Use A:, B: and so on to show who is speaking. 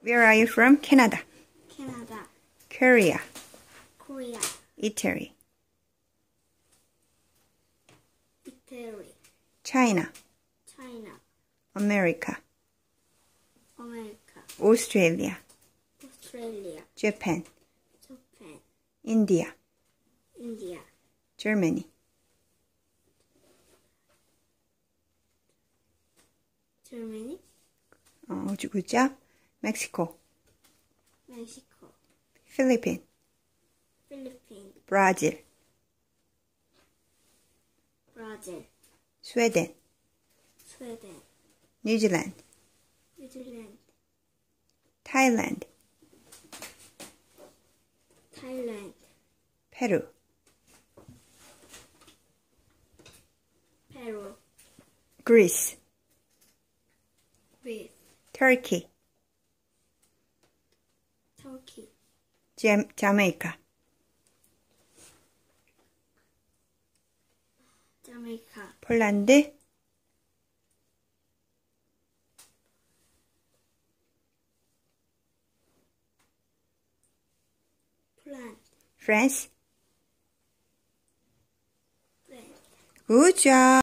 A: Where are you from? Canada.
B: Canada,
A: Korea.
B: Korea,
A: Italy.
B: Italy,
A: China.
B: China,
A: America.
B: America,
A: Australia.
B: Australia,
A: Japan.
B: Japan,
A: India.
B: India,
A: Germany.
B: Germany,
A: 어, 그죠? Mexico.
B: Mexico,
A: Philippines.
B: Philippines,
A: Brazil.
B: Brazil,
A: Sweden.
B: Sweden,
A: New Zealand.
B: New Zealand,
A: Thailand.
B: Thailand,
A: Peru.
B: Peru,
A: Greece.
B: Greece,
A: Turkey. 터키. 잼,
B: 자메이카. 자메이카.
A: 폴란드.
B: 폴란드.
A: 프랑스. 굿 잡.